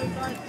Obrigado.